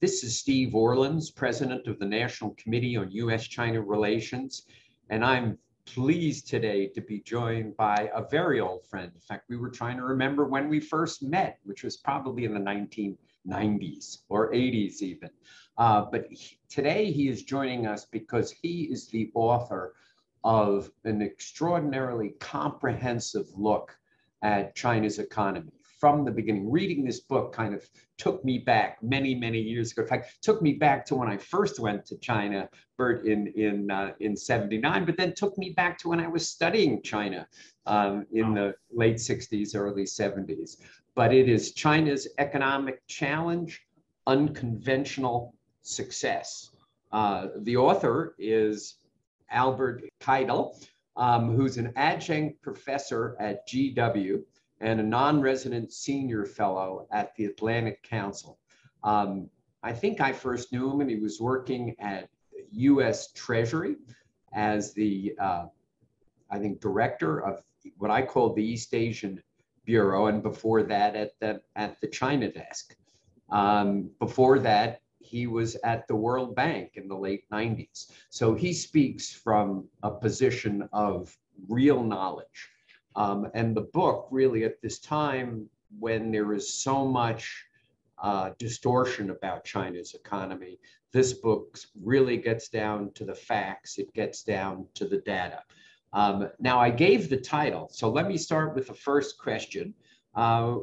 This is Steve Orlins, President of the National Committee on U.S.-China Relations, and I'm pleased today to be joined by a very old friend. In fact, we were trying to remember when we first met, which was probably in the 1990s or 80s even. Uh, but he, today he is joining us because he is the author of an extraordinarily comprehensive look at China's economy from the beginning. Reading this book kind of took me back many, many years ago. In fact, took me back to when I first went to China, Bert, in in uh, in '79, but then took me back to when I was studying China um, in the late '60s, early '70s. But it is China's economic challenge, unconventional success. Uh, the author is Albert Keidel, um, who's an adjunct professor at GW and a non-resident senior fellow at the Atlantic Council. Um, I think I first knew him and he was working at U.S. Treasury as the, uh, I think, director of what I call the East Asian Bureau, and before that at the at the China desk. Um, before that, he was at the World Bank in the late 90s. So he speaks from a position of real knowledge. Um, and the book, really, at this time when there is so much uh, distortion about China's economy, this book really gets down to the facts, it gets down to the data. Um, now, I gave the title, so let me start with the first question. Uh,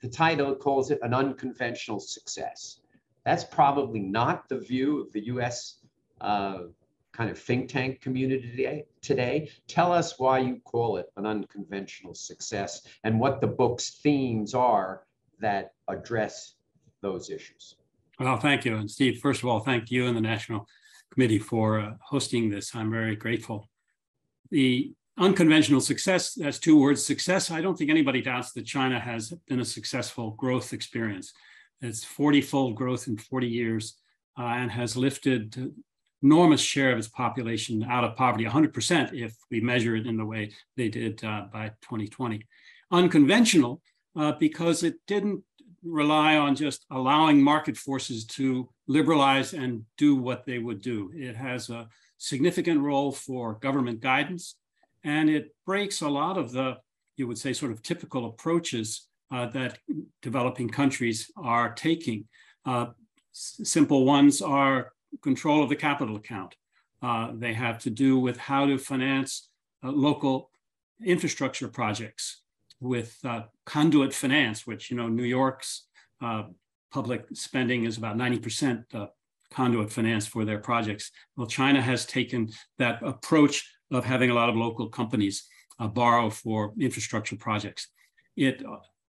the title calls it an unconventional success. That's probably not the view of the US uh, kind of think tank community today, today. Tell us why you call it an unconventional success and what the book's themes are that address those issues. Well, thank you. And Steve, first of all, thank you and the National Committee for uh, hosting this. I'm very grateful. The unconventional success, that's two words, success. I don't think anybody doubts that China has been a successful growth experience. It's 40 fold growth in 40 years uh, and has lifted enormous share of its population out of poverty, 100% if we measure it in the way they did uh, by 2020. Unconventional uh, because it didn't rely on just allowing market forces to liberalize and do what they would do. It has a significant role for government guidance, and it breaks a lot of the, you would say, sort of typical approaches uh, that developing countries are taking. Uh, simple ones are control of the capital account. Uh, they have to do with how to finance uh, local infrastructure projects with uh, conduit finance, which, you know, New York's uh, public spending is about 90% uh, conduit finance for their projects. Well, China has taken that approach of having a lot of local companies uh, borrow for infrastructure projects. It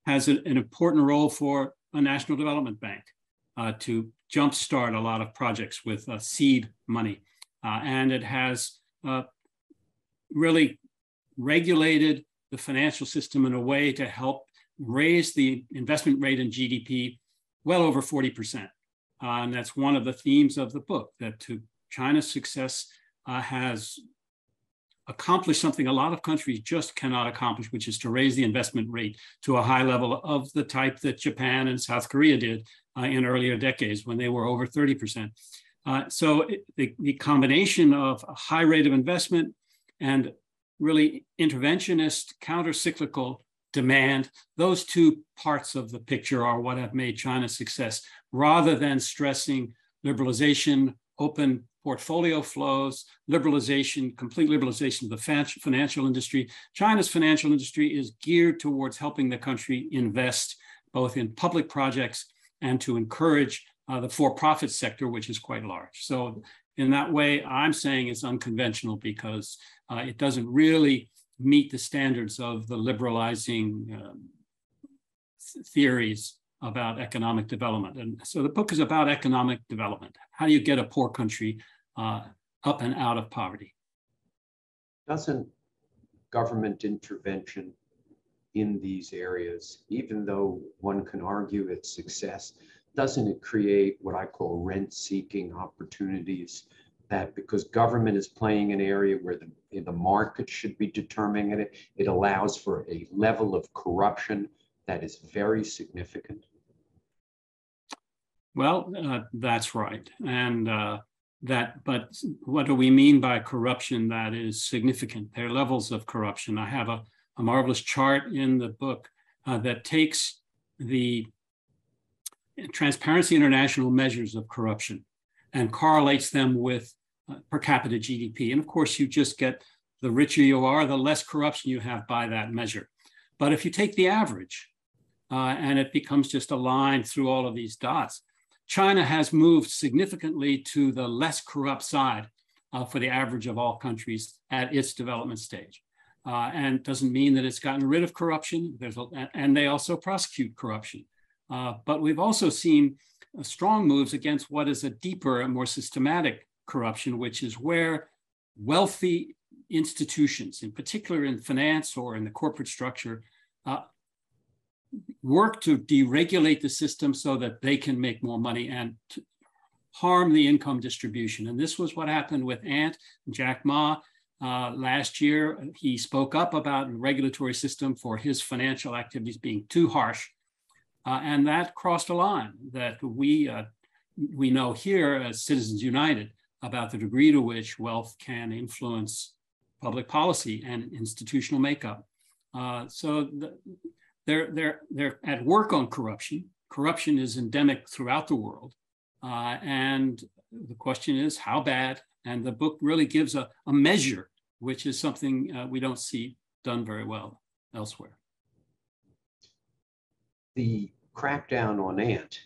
has a, an important role for a national development bank to jumpstart a lot of projects with uh, seed money. Uh, and it has uh, really regulated the financial system in a way to help raise the investment rate in GDP well over 40%. Uh, and that's one of the themes of the book, that to China's success uh, has accomplished something a lot of countries just cannot accomplish, which is to raise the investment rate to a high level of the type that Japan and South Korea did uh, in earlier decades when they were over 30%. Uh, so it, the, the combination of a high rate of investment and really interventionist, counter-cyclical demand, those two parts of the picture are what have made China success, rather than stressing liberalization, open portfolio flows, liberalization, complete liberalization of the financial industry. China's financial industry is geared towards helping the country invest both in public projects and to encourage uh, the for-profit sector, which is quite large. So in that way, I'm saying it's unconventional because uh, it doesn't really meet the standards of the liberalizing um, theories about economic development. And so the book is about economic development. How do you get a poor country uh, up and out of poverty? Doesn't government intervention in these areas, even though one can argue its success, doesn't it create what I call rent seeking opportunities? That because government is playing an area where the, the market should be determining it, it allows for a level of corruption that is very significant. Well, uh, that's right. And uh, that, but what do we mean by corruption that is significant? There are levels of corruption. I have a, a marvelous chart in the book uh, that takes the Transparency International measures of corruption and correlates them with uh, per capita GDP. And of course, you just get the richer you are, the less corruption you have by that measure. But if you take the average uh, and it becomes just a line through all of these dots, China has moved significantly to the less corrupt side uh, for the average of all countries at its development stage. Uh, and doesn't mean that it's gotten rid of corruption. There's a, and they also prosecute corruption. Uh, but we've also seen uh, strong moves against what is a deeper and more systematic corruption, which is where wealthy institutions, in particular in finance or in the corporate structure, uh, work to deregulate the system so that they can make more money and harm the income distribution. And this was what happened with Ant Jack Ma. Uh, last year, he spoke up about the regulatory system for his financial activities being too harsh. Uh, and that crossed a line that we, uh, we know here as Citizens United about the degree to which wealth can influence public policy and institutional makeup. Uh, so the, they're, they're, they're at work on corruption. Corruption is endemic throughout the world. Uh, and the question is how bad? And the book really gives a, a measure, which is something uh, we don't see done very well elsewhere. The crackdown on Ant,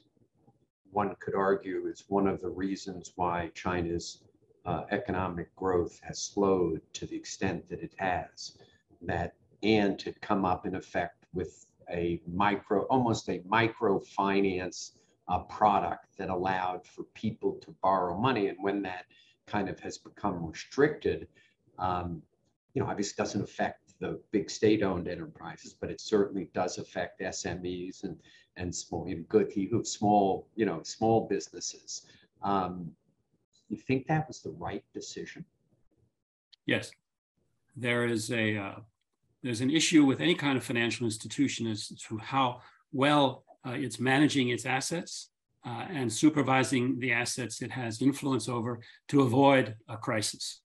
one could argue, is one of the reasons why China's uh, economic growth has slowed to the extent that it has. That Ant had come up in effect with a micro, almost a microfinance uh, product that allowed for people to borrow money. And when that kind of has become restricted, um, you know, obviously doesn't affect the big state-owned enterprises, but it certainly does affect SMEs and and small, you know, good, small, you know, small businesses. Um, you think that was the right decision? Yes, there is a uh, there's an issue with any kind of financial institution as to how well uh, it's managing its assets uh, and supervising the assets it has influence over to avoid a crisis.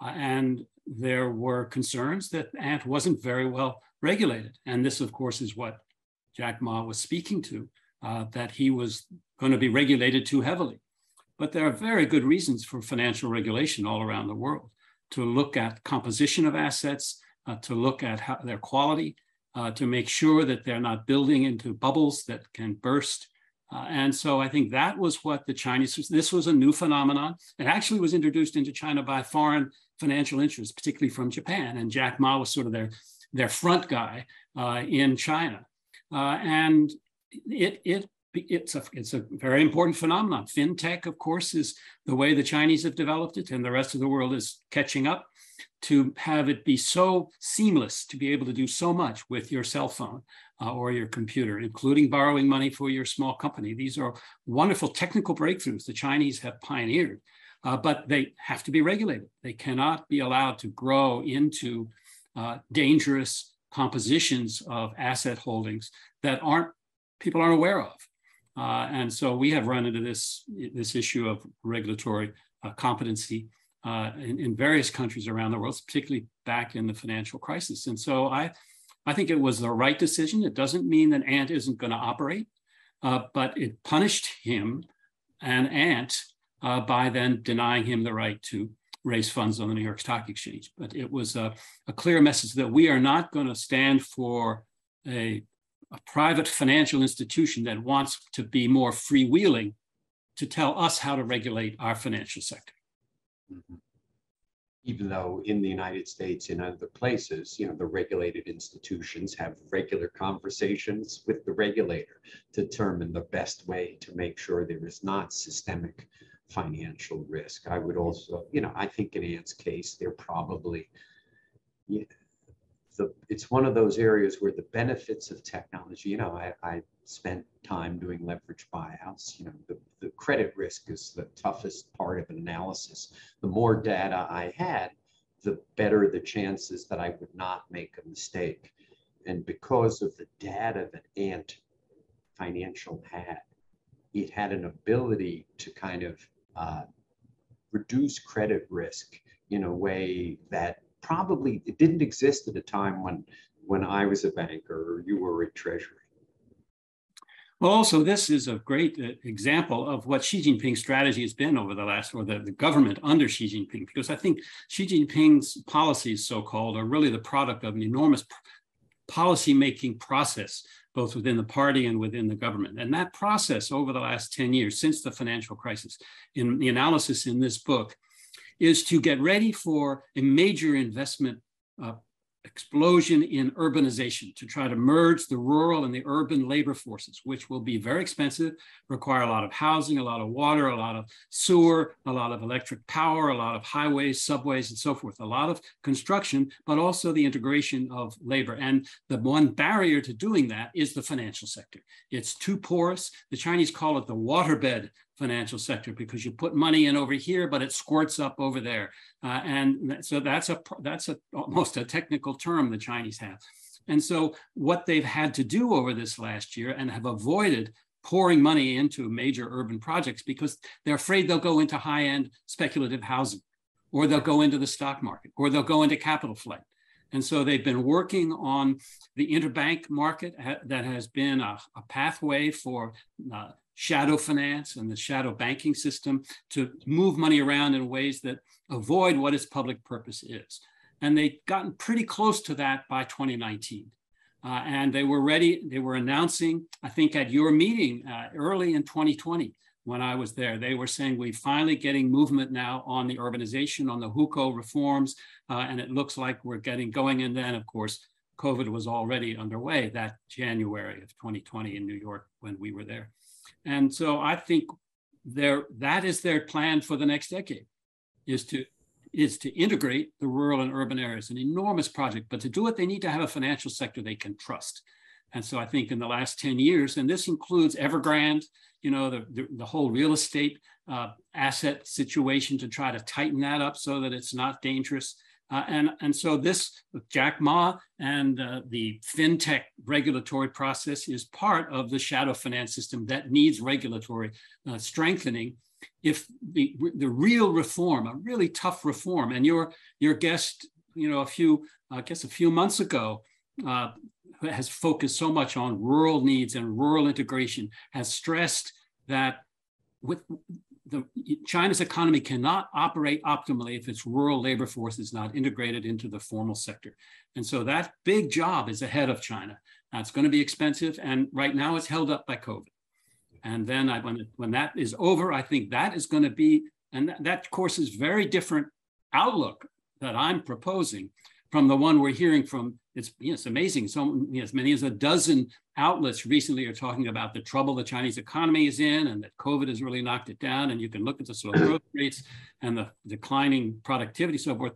Uh, and there were concerns that Ant wasn't very well regulated. And this, of course, is what Jack Ma was speaking to, uh, that he was going to be regulated too heavily. But there are very good reasons for financial regulation all around the world to look at composition of assets, uh, to look at how, their quality, uh, to make sure that they're not building into bubbles that can burst. Uh, and so I think that was what the Chinese, this was a new phenomenon. It actually was introduced into China by foreign financial interests, particularly from Japan. And Jack Ma was sort of their, their front guy uh, in China. Uh, and it, it it's a, it's a very important phenomenon. FinTech, of course, is the way the Chinese have developed it, and the rest of the world is catching up to have it be so seamless to be able to do so much with your cell phone uh, or your computer, including borrowing money for your small company. These are wonderful technical breakthroughs the Chinese have pioneered, uh, but they have to be regulated. They cannot be allowed to grow into uh, dangerous compositions of asset holdings that aren't people aren't aware of. Uh, and so we have run into this, this issue of regulatory uh, competency uh, in, in, various countries around the world, particularly back in the financial crisis. And so I, I think it was the right decision. It doesn't mean that Ant isn't going to operate, uh, but it punished him and Ant uh, by then denying him the right to raise funds on the New York Stock Exchange. But it was a, a clear message that we are not going to stand for a a private financial institution that wants to be more freewheeling to tell us how to regulate our financial sector. Mm-hmm. Even though in the United States, in other places, you know, the regulated institutions have regular conversations with the regulator to determine the best way to make sure there is not systemic financial risk. I would also, you know, I think in Ant's case, they're probably, the it's one of those areas where the benefits of technology, you know, I, I spent time doing leverage buyouts. You know, the, the credit risk is the toughest part of an analysis. The more data I had, the better the chances that I would not make a mistake. And because of the data that Ant Financial had, it had an ability to kind of uh, reduce credit risk in a way that probably it didn't exist at a time when when I was a banker or you were at Treasury. Also, this is a great uh, example of what Xi Jinping's strategy has been over the last, or the, the government under Xi Jinping, because I think Xi Jinping's policies, so called, are really the product of an enormous policy making process, both within the party and within the government. And that process over the last 10 years, since the financial crisis, in the analysis in this book, is to get ready for a major investment uh, explosion in urbanization to try to merge the rural and the urban labor forces, which will be very expensive, require a lot of housing, a lot of water, a lot of sewer, a lot of electric power, a lot of highways, subways, and so forth, a lot of construction, but also the integration of labor. And the one barrier to doing that is the financial sector. It's too porous. The Chinese call it the waterbed financial sector because you put money in over here, but it squirts up over there. Uh, and so that's a that's a almost a technical term the Chinese have. And so what they've had to do over this last year and have avoided pouring money into major urban projects because they're afraid they'll go into high-end speculative housing or they'll go into the stock market or they'll go into capital flight. And so they've been working on the interbank market that has been a, a pathway for uh, shadow finance and the shadow banking system to move money around in ways that avoid what its public purpose is. And they'd gotten pretty close to that by 2019. Uh, and they were ready, they were announcing, I think at your meeting uh, early in 2020, when I was there, they were saying we're finally getting movement now on the urbanization, on the hukou reforms, uh, and it looks like we're getting going. And then, of course, COVID was already underway that January of 2020 in New York when we were there. And so I think there that is their plan for the next decade, is to is to integrate the rural and urban areas, an enormous project. But to do it, they need to have a financial sector they can trust. And so I think in the last 10 years, and this includes Evergrande, you know, the, the, the whole real estate uh, asset situation to try to tighten that up so that it's not dangerous. Uh, and, and so this Jack Ma and uh, the fintech regulatory process is part of the shadow finance system that needs regulatory uh, strengthening. If the, the real reform, a really tough reform, and your, your guest, you know, a few, I guess a few months ago, uh, has focused so much on rural needs and rural integration, has stressed that with the, China's economy cannot operate optimally if its rural labor force is not integrated into the formal sector. And so that big job is ahead of China. Now it's going to be expensive, and right now it's held up by COVID. And then I, when, when that is over, I think that is going to be, and that, that course is very different outlook that I'm proposing from the one we're hearing from. It's, you know, it's amazing. So you know, as many as a dozen outlets recently are talking about the trouble the Chinese economy is in and that COVID has really knocked it down. And you can look at the slow growth rates and the declining productivity, so forth.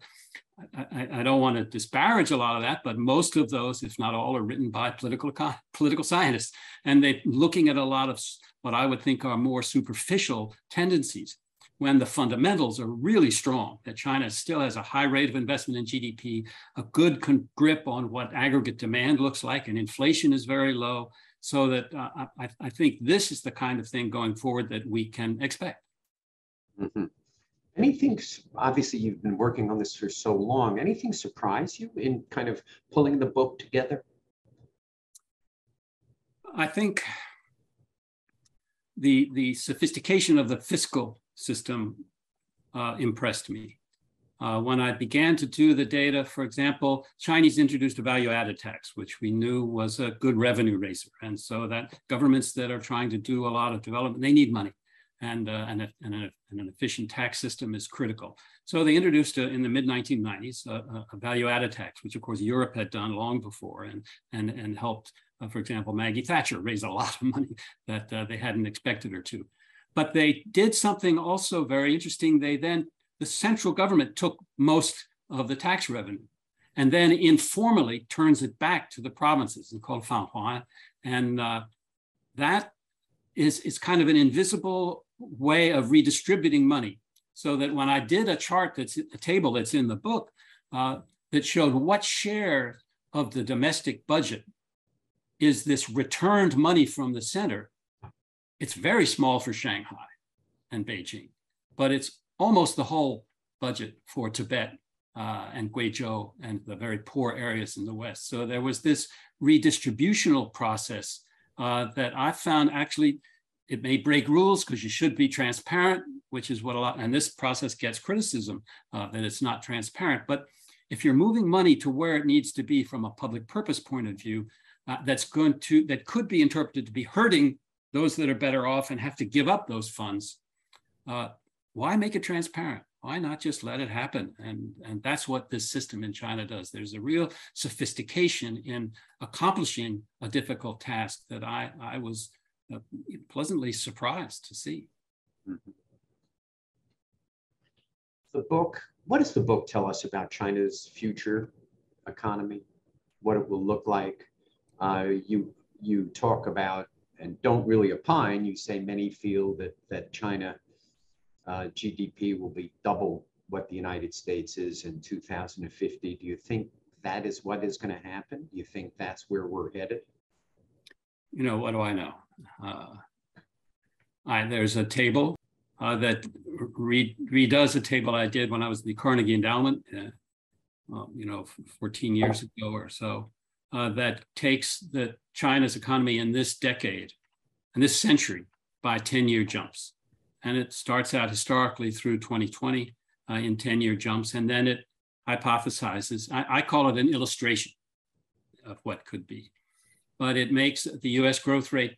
I, I, don't want to disparage a lot of that, but most of those, if not all, are written by political political scientists, and they're looking at a lot of what I would think are more superficial tendencies when the fundamentals are really strong, that China still has a high rate of investment in GDP, a good grip on what aggregate demand looks like, and inflation is very low. So that uh, I, I, think this is the kind of thing going forward that we can expect. Mm-hmm. Anything, obviously, you've been working on this for so long. Anything surprise you in kind of pulling the book together? I think the, the sophistication of the fiscal system uh, impressed me. Uh, when I began to do the data, for example, Chinese introduced a value added tax, which we knew was a good revenue raiser. And so that governments that are trying to do a lot of development, they need money. And, uh, and, a, and, a, and, an efficient tax system is critical. So they introduced a, in the mid 1990s a, a value added tax, which of course Europe had done long before and, and, and helped, uh, for example, Maggie Thatcher raise a lot of money that uh, they hadn't expected her to. But they did something also very interesting. They then, the central government took most of the tax revenue and then informally turns it back to the provinces and called Fanhua. And uh, that is, is kind of an invisible way of redistributing money. So that when I did a chart that's a table that's in the book uh, that showed what share of the domestic budget is this returned money from the center, it's very small for Shanghai and Beijing, but it's almost the whole budget for Tibet uh, and Guizhou and the very poor areas in the West. So there was this redistributional process uh, that I found actually it may break rules because you should be transparent, which is what a lot, and this process gets criticism uh, that it's not transparent. But if you're moving money to where it needs to be from a public purpose point of view, uh, that's going to, that could be interpreted to be hurting those that are better off and have to give up those funds, uh, why make it transparent? Why not just let it happen? And, and that's what this system in China does. There's a real sophistication in accomplishing a difficult task that I, I was uh, pleasantly surprised to see. Mm-hmm. The book, what does the book tell us about China's future economy? What it will look like? Uh, you, you talk about and don't really opine. You say many feel that, that China uh, GDP will be double what the United States is in 2050. Do you think that is what is going to happen? Do you think that's where we're headed? You know, what do I know? Uh, I, there's a table uh, that re, redoes a table I did when I was in the Carnegie Endowment, uh, well, you know, 14 years ago or so, uh, that takes the China's economy in this decade, and this century, by 10-year jumps. And it starts out historically through 2020 uh, in 10-year jumps, and then it hypothesizes, I, I call it an illustration of what could be. But it makes the US growth rate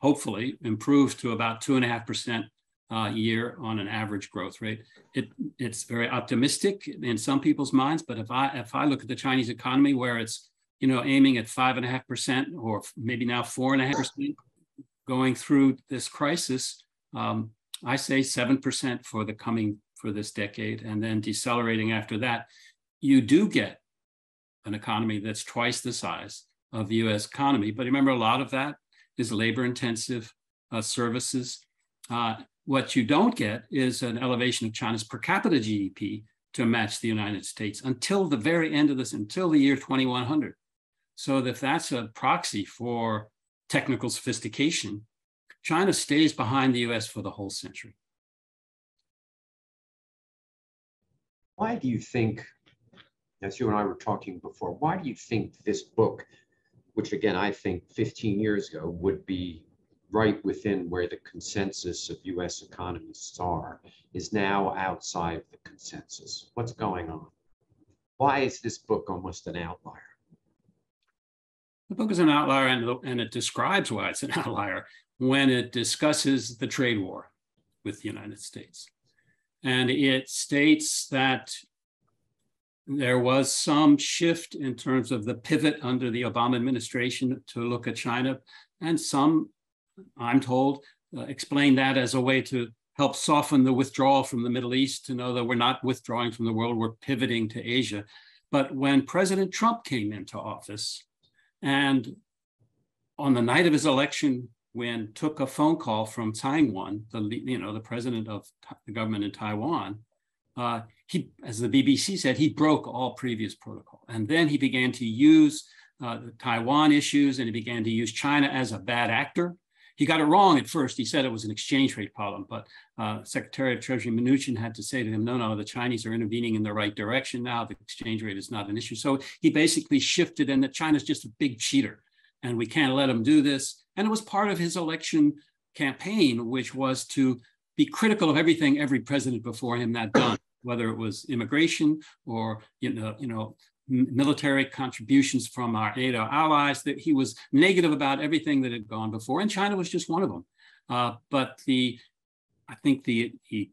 hopefully improve to about 2.5% uh, year on an average growth rate. It, it's very optimistic in some people's minds, but if I if I look at the Chinese economy where it's you know aiming at five and a half percent or maybe now four and a half percent going through this crisis, um, I say 7% for the coming, for this decade, and then decelerating after that, you do get an economy that's twice the size of the US economy. But remember, a lot of that is labor intensive uh, services. Uh, what you don't get is an elevation of China's per capita GDP to match the United States until the very end of this, until the year 2100. So if that's a proxy for technical sophistication, China stays behind the US for the whole century. Why do you think, as you and I were talking before, why do you think this book, which again I think 15 years ago would be right within where the consensus of US economists are, is now outside the consensus? What's going on? Why is this book almost an outlier? The book is an outlier and, and it describes why it's an outlier when it discusses the trade war with the United States. And it states that there was some shift in terms of the pivot under the Obama administration to look at China. And some, I'm told, uh, explain that as a way to help soften the withdrawal from the Middle East to know that we're not withdrawing from the world, we're pivoting to Asia. But when President Trump came into office, and on the night of his election, when took a phone call from Taiwan, the you know the president of the government in Taiwan, uh, he, as the BBC said, he broke all previous protocol, and then he began to use uh, the Taiwan issues, and he began to use China as a bad actor. He got it wrong at first. He said it was an exchange rate problem, but uh, Secretary of Treasury Mnuchin had to say to him, no, no, the Chinese are intervening in the right direction now. The exchange rate is not an issue. So he basically shifted and that China's just a big cheater and we can't let him do this. And it was part of his election campaign, which was to be critical of everything every president before him had done, whether it was immigration or you know, you know, military contributions from our NATO allies. That he was negative about everything that had gone before, and China was just one of them. Uh, but the, I think the, the,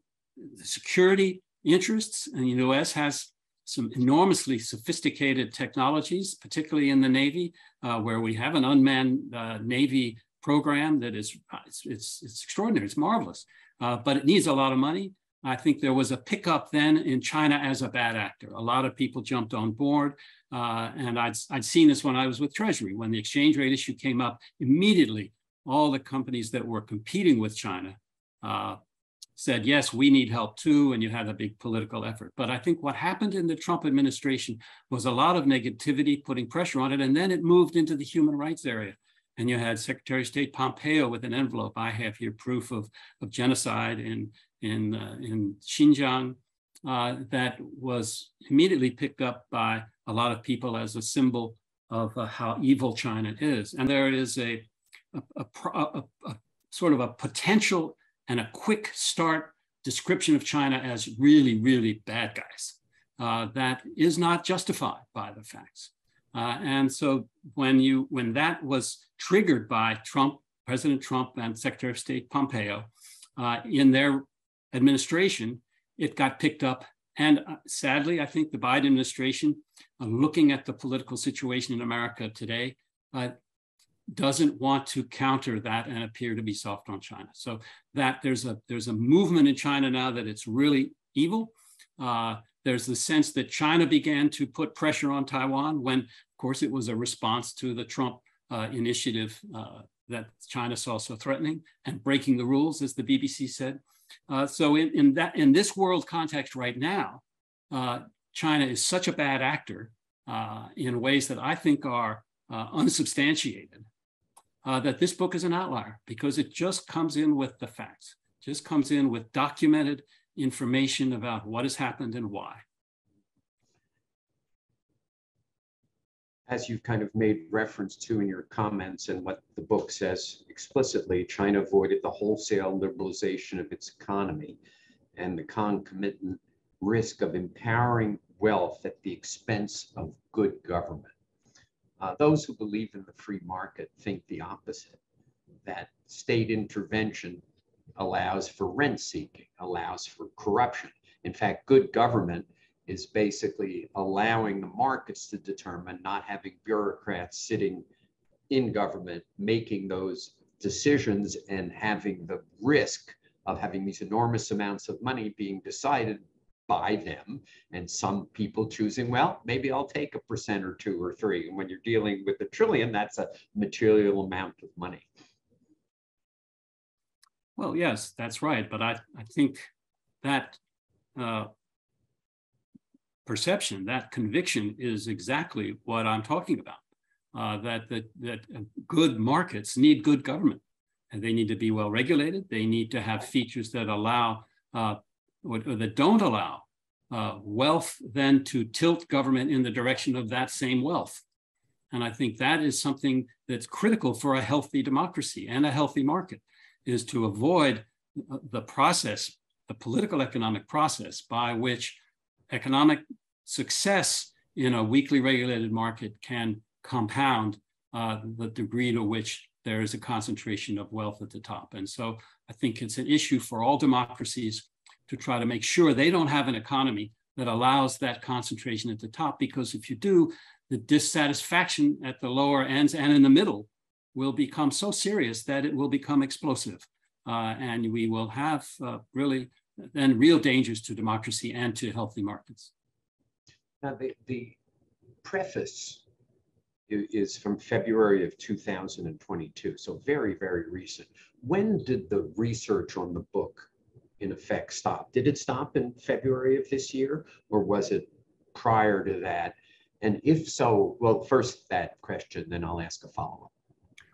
security interests in the U.S. has some enormously sophisticated technologies, particularly in the Navy, uh, where we have an unmanned uh, Navy program that is it's, it's, it's extraordinary, it's marvelous, uh, but it needs a lot of money. I think there was a pickup then in China as a bad actor. A lot of people jumped on board. Uh, and I'd, I'd seen this when I was with Treasury. When the exchange rate issue came up, immediately all the companies that were competing with China uh, said, yes, we need help too, and you had a big political effort. But I think what happened in the Trump administration was a lot of negativity, putting pressure on it, and then it moved into the human rights area. and you had Secretary of State Pompeo with an envelope. I have here proof of, of genocide in, in, uh, in Xinjiang uh, that was immediately picked up by a lot of people as a symbol of uh, how evil China is. And there is a, a, a, a, sort of a potential and a quick start description of China as really, really bad guys. Uh, that is not justified by the facts. Uh, and so when you when that was triggered by Trump, President Trump and Secretary of State Pompeo uh, in their administration, it got picked up. And uh, sadly, I think the Biden administration, uh, looking at the political situation in America today, uh, doesn't want to counter that and appear to be soft on China. So that there's a there's a movement in China now that it's really evil. Uh, there's the sense that China began to put pressure on Taiwan when, of course, it was a response to the Trump uh, initiative uh, that China saw so threatening and breaking the rules, as the BBC said. Uh, so in, in, that in this world context right now, uh, China is such a bad actor uh, in ways that I think are uh, unsubstantiated that this book is an outlier because it just comes in with the facts, just comes in with documented information about what has happened and why. As you've kind of made reference to in your comments and what the book says explicitly, China avoided the wholesale liberalization of its economy and the concomitant risk of empowering wealth at the expense of good government. Uh, those who believe in the free market think the opposite, that state intervention allows for rent seeking, allows for corruption. In fact, good government is basically allowing the markets to determine, not having bureaucrats sitting in government making those decisions and having the risk of having these enormous amounts of money being decided by them and some people choosing well maybe i'll take a percent or two or three and when you're dealing with a trillion that's a material amount of money well, yes, that's right. But I, I think that uh, perception, that conviction is exactly what I'm talking about. Uh, that, that, that good markets need good government and they need to be well regulated. They need to have features that allow uh, or, or, that don't allow uh, wealth then to tilt government in the direction of that same wealth. And I think that is something that's critical for a healthy democracy and a healthy market is to avoid the process, the political economic process by which economic success in a weakly regulated market can compound uh, the degree to which there is a concentration of wealth at the top. And so I think it's an issue for all democracies to try to make sure they don't have an economy that allows that concentration at the top, because if you do, the dissatisfaction at the lower ends and in the middle will become so serious that it will become explosive. Uh, and we will have uh, really then real dangers to democracy and to healthy markets. Now, the, the preface is from February of 2022, so very, very recent. When did the research on the book in effect stop? Did it stop in February of this year, or was it prior to that? And if so, well, first that question, then I'll ask a follow up.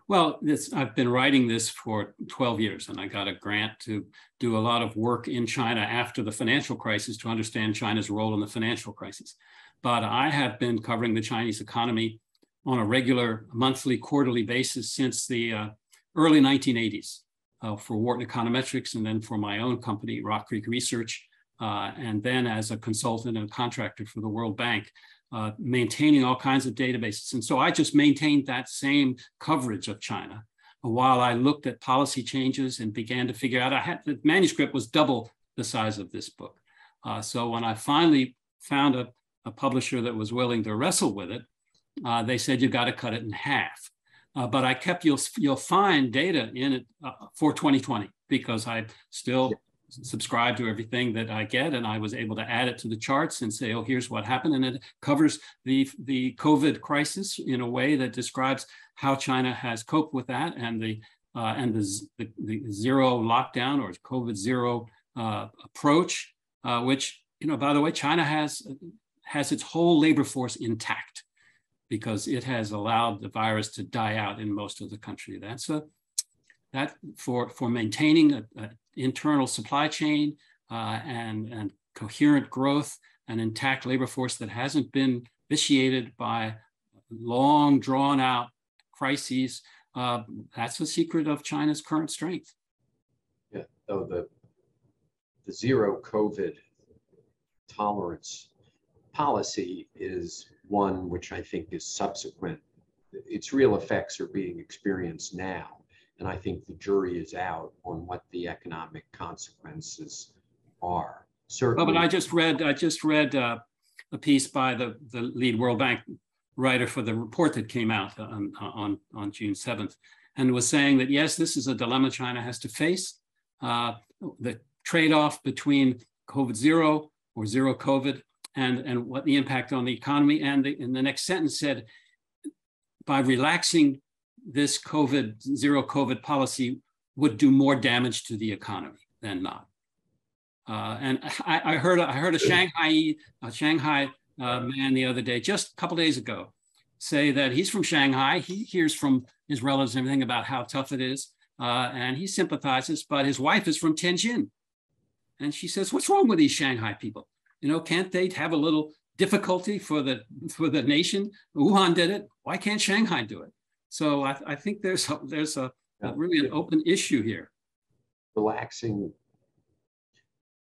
Well, this, I've been writing this for 12 years, and I got a grant to do a lot of work in China after the financial crisis to understand China's role in the financial crisis. But I have been covering the Chinese economy on a regular monthly, quarterly basis since the uh, early 1980s uh, for Wharton Econometrics and then for my own company, Rock Creek Research, uh, and then as a consultant and contractor for the World Bank uh, maintaining all kinds of databases. And so I just maintained that same coverage of China while I looked at policy changes and began to figure out I had the manuscript was double the size of this book. Uh, so when I finally found a, a, publisher that was willing to wrestle with it, uh, they said you've got to cut it in half. Uh, but I kept you'll you'll find data in it uh, for 2020 because I still subscribe to everything that I get, and I was able to add it to the charts and say, "Oh, here's what happened," and it covers the the COVID crisis in a way that describes how China has coped with that and the uh, and the, the, the zero lockdown or COVID zero uh, approach, uh, which you know, by the way, China has has its whole labor force intact. because it has allowed the virus to die out in most of the country. That's a that for for maintaining an internal supply chain uh, and and coherent growth, an intact labor force that hasn't been vitiated by long drawn out crises. Uh, that's the secret of China's current strength. Yeah, though the the zero COVID tolerance policy is one which I think is subsequent. Its real effects are being experienced now. And I think the jury is out on what the economic consequences are. Certainly. Well, but I just read, I just read uh, a piece by the, the lead World Bank writer for the report that came out on, on, on June 7th and was saying that, yes, this is a dilemma China has to face. Uh, the trade-off between COVID zero or zero COVID and, and what the impact on the economy. And the, in the next sentence said, by relaxing this COVID, zero COVID policy would do more damage to the economy than not. Uh, and I, I, heard I heard a Shanghai a Shanghai uh, man the other day, just a couple days ago, say that he's from Shanghai. He hears from his relatives and everything about how tough it is, uh, and he sympathizes. But his wife is from Tianjin, and she says, "What's wrong with these Shanghai people? You know, can't they have a little difficulty for the for the nation? Wuhan did it. Why can't Shanghai do it? So I, I think there's a, there's a, a really an open issue here. Relaxing.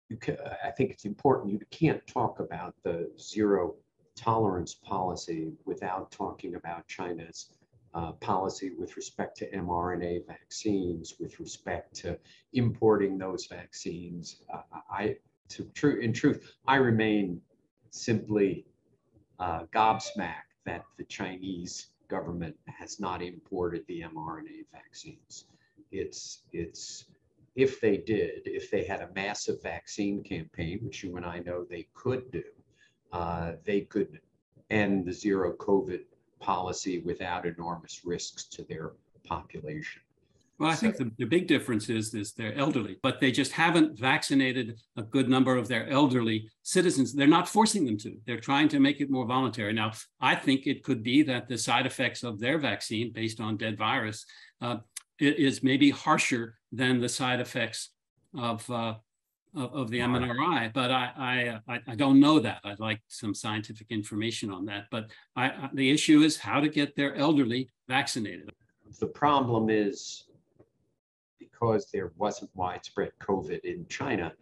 You can, I think it's important. You can't talk about the zero tolerance policy without talking about China's uh, policy with respect to mRNA vaccines, with respect to importing those vaccines. Uh, I, to true, in truth, I remain simply uh, gobsmacked that the Chinese government has not imported the mRNA vaccines. It's, it's, if they did, if they had a massive vaccine campaign, which you and I know they could do, uh, they could end the zero COVID policy without enormous risks to their population. Well, I think the, the big difference is, is they're elderly, but they just haven't vaccinated a good number of their elderly citizens. They're not forcing them to. They're trying to make it more voluntary. Now, I think it could be that the side effects of their vaccine, based on dead virus, uh, is maybe harsher than the side effects of uh, of, of, the MNRI, but I, I, I don't know that. I'd like some scientific information on that. But I, I, the issue is how to get their elderly vaccinated. The problem is because there wasn't widespread COVID in China,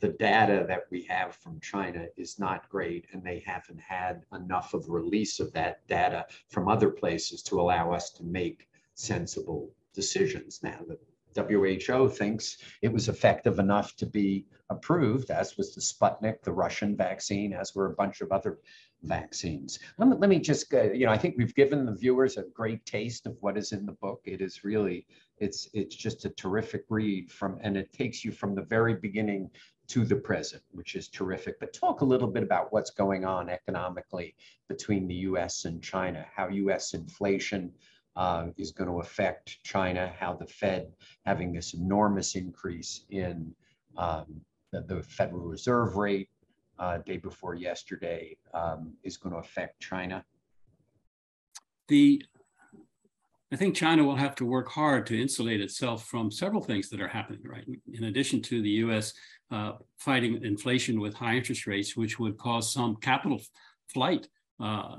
the data that we have from China is not great, and they haven't had enough of release of that data from other places to allow us to make sensible decisions. Now, the WHO thinks it was effective enough to be approved, as was the Sputnik, the Russian vaccine, as were a bunch of other vaccines. Let me, let me just, uh, you know, I think we've given the viewers a great taste of what is in the book. It is really, it's it's just a terrific read from, and it takes you from the very beginning to the present, which is terrific. But talk a little bit about what's going on economically between the U.S. and China, how U.S. inflation uh, is going to affect China, how the Fed having this enormous increase in um, the, the, Federal Reserve rate uh, day before yesterday um, is going to affect China? The I think China will have to work hard to insulate itself from several things that are happening, right? In addition to the US uh, fighting inflation with high interest rates, which would cause some capital flight uh,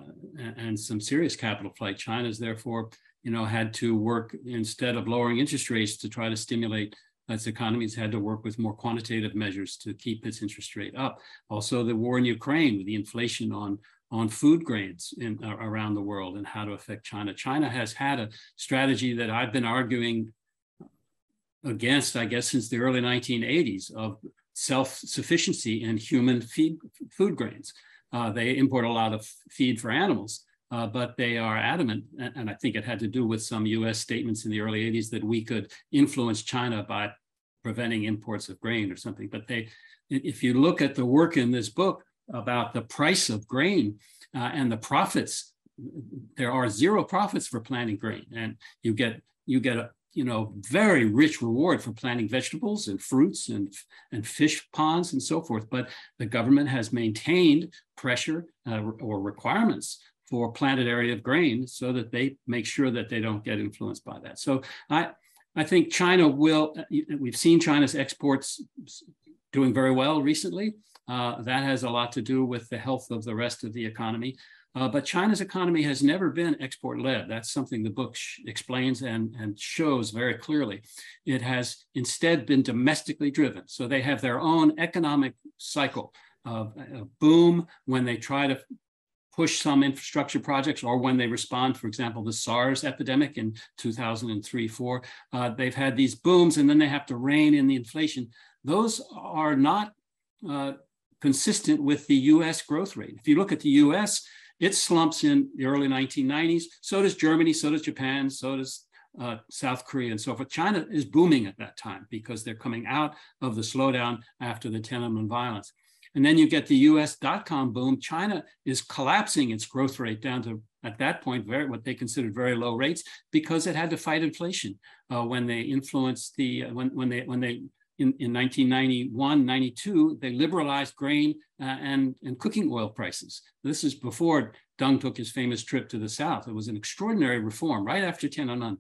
and some serious capital flight. China's therefore, you know, had to work instead of lowering interest rates to try to stimulate its economies had to work with more quantitative measures to keep its interest rate up. Also, the war in Ukraine with the inflation on on food grains in, uh, around the world and how to affect China. China has had a strategy that I've been arguing against, I guess, since the early 1980s of self-sufficiency in human feed, food grains. Uh, they import a lot of feed for animals, uh, but they are adamant, and, I think it had to do with some US statements in the early 80s that we could influence China by preventing imports of grain or something. But they, if you look at the work in this book about the price of grain uh, and the profits, there are zero profits for planting grain, and you get you get a you know very rich reward for planting vegetables and fruits and and fish ponds and so forth. But the government has maintained pressure uh, or requirements for planted area of grain so that they make sure that they don't get influenced by that. So I, I think China will, we've seen China's exports doing very well recently. Uh, that has a lot to do with the health of the rest of the economy. Uh, but China's economy has never been export led. That's something the book explains and, and shows very clearly. It has instead been domestically driven. So they have their own economic cycle of, of boom when they try to push some infrastructure projects or when they respond, for example, the SARS epidemic in 2003, four, uh, they've had these booms and then they have to rein in the inflation. Those are not uh, consistent with the US growth rate. If you look at the US, it slumps in the early 1990s. So does Germany, so does Japan, so does uh, South Korea and so forth. China is booming at that time because they're coming out of the slowdown after the Tiananmen violence. And then you get the US dot-com boom. China is collapsing its growth rate down to, at that point, very what they considered very low rates because it had to fight inflation uh, when they influenced the, uh, when, when they, when they in, in 1991, 92, they liberalized grain uh, and, and cooking oil prices. This is before Deng took his famous trip to the South. It was an extraordinary reform right after Tiananmen.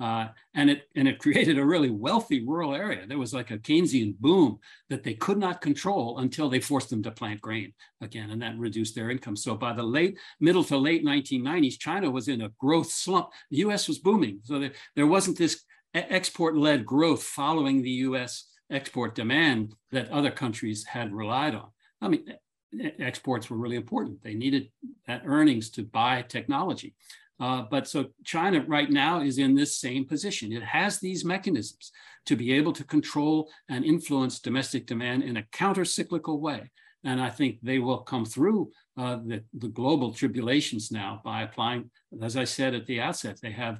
Uh, and it and it created a really wealthy rural area. There was like a Keynesian boom that they could not control until they forced them to plant grain again, and that reduced their income. So by the late middle to late 1990s, China was in a growth slump. The U.S. was booming, so there, there wasn't this export-led growth following the U.S export demand that other countries had relied on. I mean, exports were really important. They needed that earnings to buy technology. Uh, but so China right now is in this same position. It has these mechanisms to be able to control and influence domestic demand in a counter-cyclical way. And I think they will come through uh, the, the global tribulations now by applying, as I said at the outset, they have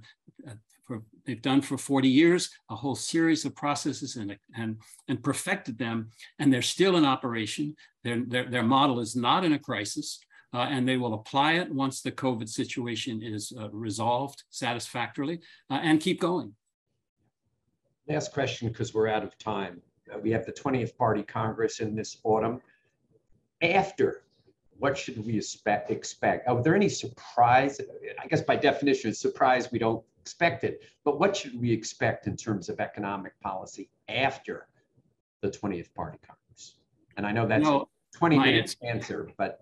uh, for, they've done for 40 years, a whole series of processes and, and, and perfected them. And they're still in operation. Their, their, their model is not in a crisis. Uh, and they will apply it once the COVID situation is uh, resolved satisfactorily uh, and keep going. Last question, because we're out of time. Uh, we have the 20th Party Congress in this autumn. After, what should we expect? expect? Are there any surprise? I guess by definition, surprise we don't expect it. But what should we expect in terms of economic policy after the 20th Party Congress? And I know that's a 20 minutes answer, but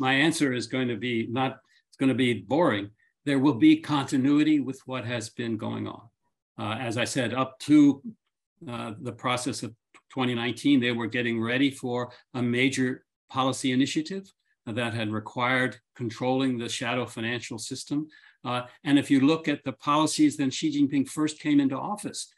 my answer is going to be not, it's going to be boring. There will be continuity with what has been going on. Uh, as I said, up to uh, the process of 2019, they were getting ready for a major policy initiative that had required controlling the shadow financial system. Uh, and if you look at the policies then Xi Jinping first came into office,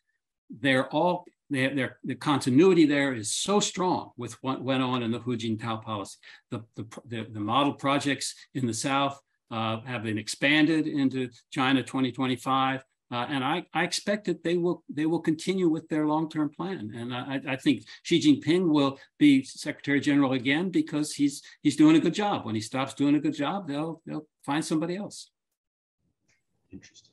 they're all, they're, the continuity there is so strong with what went on in the Hu Jintao policy. The, the, the, the model projects in the South uh, have been expanded into China 2025. Uh, and I, I, expect that they will they will continue with their long-term plan. And I, I, think Xi Jinping will be Secretary General again because he's he's doing a good job. When he stops doing a good job, they'll they'll find somebody else. Interesting.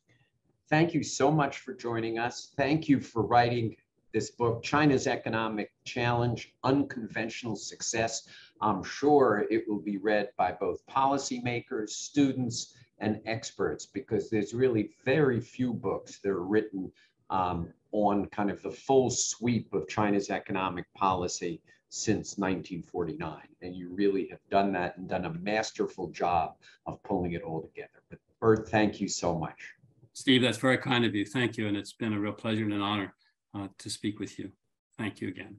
Thank you so much for joining us. Thank you for writing this book, China's Economic Challenge, Unconventional Success. I'm sure it will be read by both policymakers, students, and experts because there's really very few books that are written um, on kind of the full sweep of China's economic policy since 1949. And you really have done that and done a masterful job of pulling it all together. But Bert, thank you so much. Steve, that's very kind of you. Thank you. And it's been a real pleasure and an honor Uh, to speak with you. Thank you again.